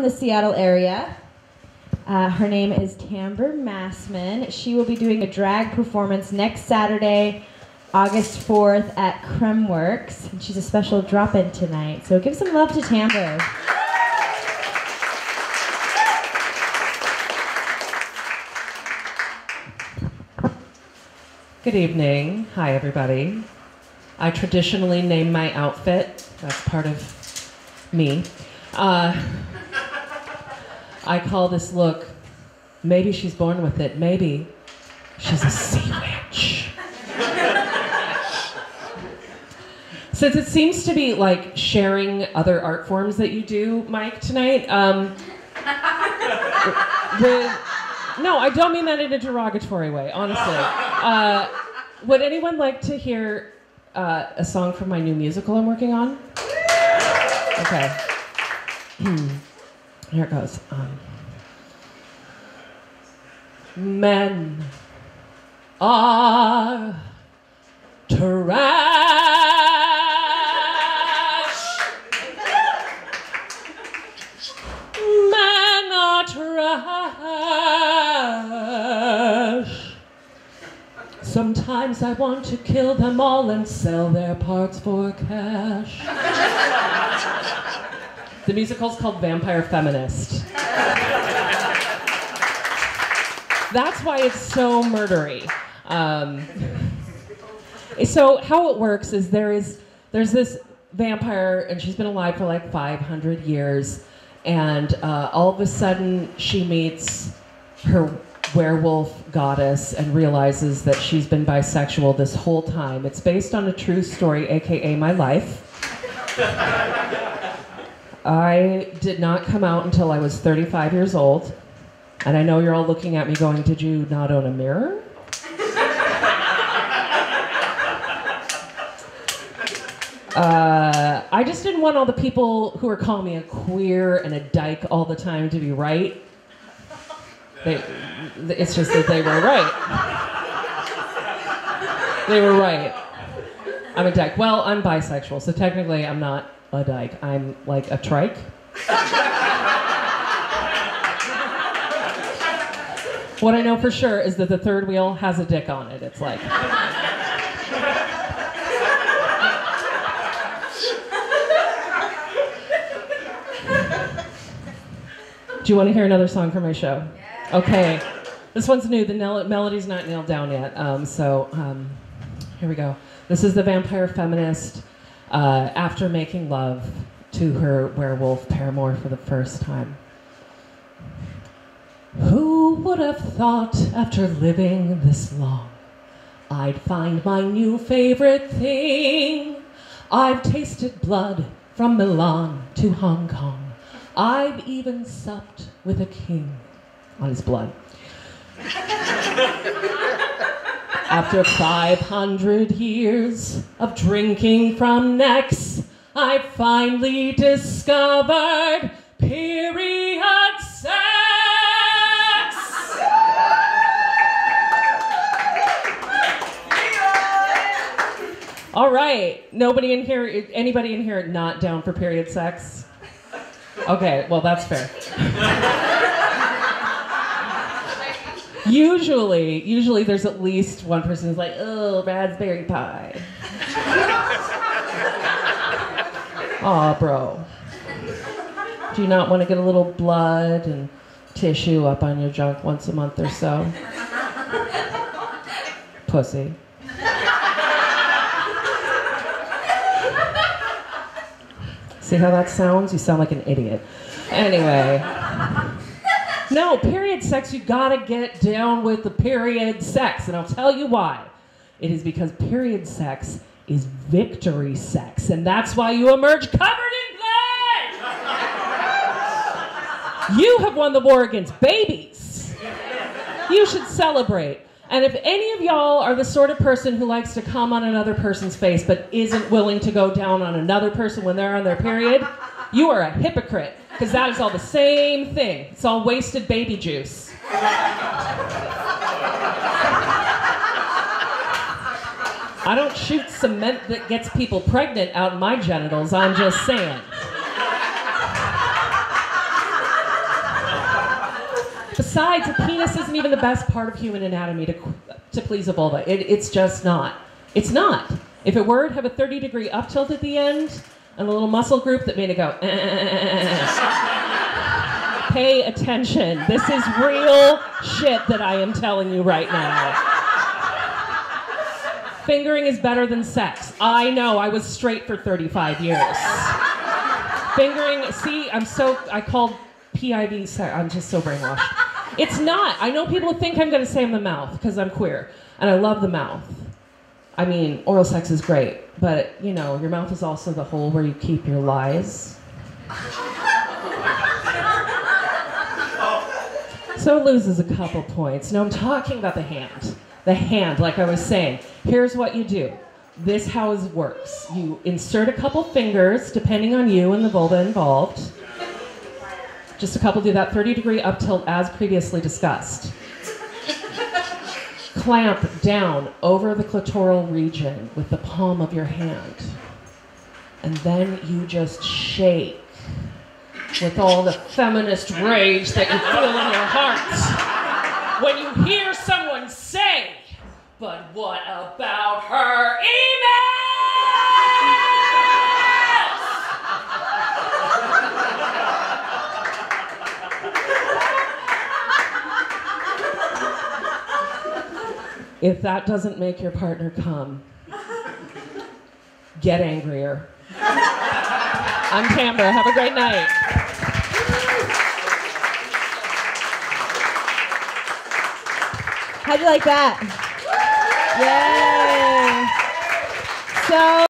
from the Seattle area. Uh, her name is Tambre Massman. She will be doing a drag performance next Saturday, August 4th at Cremworks. And she's a special drop in tonight. So give some love to Tambre. Good evening. Hi, everybody. I traditionally name my outfit. That's part of me. Uh, I call this look, maybe she's born with it, maybe she's a sea witch. Since it seems to be like sharing other art forms that you do, Mike, tonight, um, with, no, I don't mean that in a derogatory way, honestly. Uh, would anyone like to hear uh, a song from my new musical I'm working on? Okay. Here it goes. Um, men are trash. Men are trash. Sometimes I want to kill them all and sell their parts for cash. the musical's called Vampire Feminist. That's why it's so murdery. Um, so how it works is there is there's this vampire and she's been alive for like 500 years and uh, all of a sudden she meets her werewolf goddess and realizes that she's been bisexual this whole time. It's based on a true story aka my life. I did not come out until i was 35 years old and i know you're all looking at me going did you not own a mirror Uh, I just didn't want all the people who are calling me a queer and a dyke all the time to be right. They, it's just that they were right. They were right. I'm a dyke. Well, I'm bisexual, so technically I'm not a dyke. I'm like a trike. What I know for sure is that the third wheel has a dick on it. It's like. Do you want to hear another song from my show? Okay. This one's new. The melody's not nailed down yet. Um, so um, here we go. This is the vampire feminist uh, after making love to her werewolf paramour for the first time. Would have thought after living this long I'd find my new favorite thing? I've tasted blood from Milan to Hong Kong. I've even supped with a king on his blood. After 500 years of drinking from necks, I finally discovered period All right, nobody in here, anybody in here not down for period sex? Okay, well, that's fair. usually, usually there's at least one person who's like, oh, raspberry pie. Aw, bro. Do you not want to get a little blood and tissue up on your junk once a month or so? Pussy. See how that sounds? You sound like an idiot. Anyway. No, period sex, you gotta get down with the period sex. And I'll tell you why. It is because period sex is victory sex. And that's why you emerge covered in blood! You have won the war against babies. You should celebrate. And if any of y'all are the sort of person who likes to come on another person's face but isn't willing to go down on another person when they're on their period, you are a hypocrite because that is all the same thing. It's all wasted baby juice. I don't shoot cement that gets people pregnant out in my genitals, I'm just saying. Besides, a penis isn't even the best part of human anatomy to, to please a vulva. It, it's just not. It's not. If it were, it'd have a 30 degree up tilt at the end and a little muscle group that made it go. Eh, eh, eh, Pay attention. This is real shit that I am telling you right now. Fingering is better than sex. I know, I was straight for 35 years. Fingering, see, I'm so, I called PIV sex, I'm just so brainwashed. It's not. I know people think I'm going to say in the mouth because I'm queer, and I love the mouth. I mean, oral sex is great, but you know, your mouth is also the hole where you keep your lies. So it loses a couple points. No, I'm talking about the hand. The hand, like I was saying. Here's what you do. This how it works. You insert a couple fingers, depending on you and the vulva involved. Just a couple do that 30 degree up tilt as previously discussed. Clamp down over the clitoral region with the palm of your hand. And then you just shake with all the feminist rage that you feel in your heart. When you hear someone say, but what about her If that doesn't make your partner come, get angrier. I'm Tambre. Have a great night. How'd you like that? Yay! So.